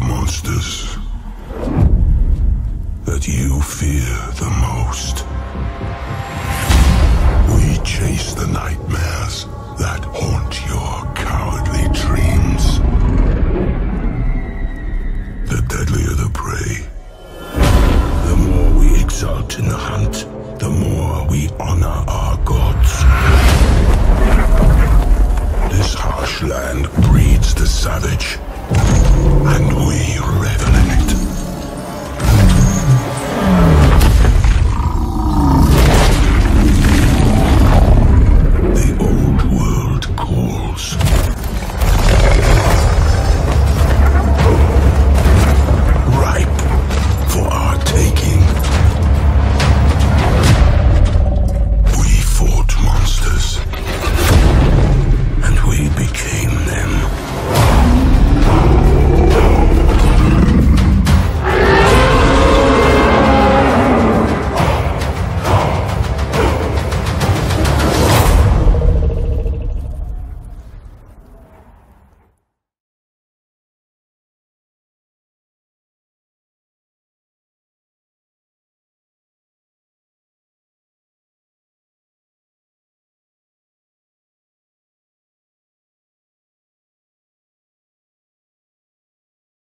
monsters that you fear the most. We chase the nightmares that haunt your cowardly dreams. The deadlier the prey, the more we exult in the hunt, the more we honor our gods. This harsh land breeds the savage, and we.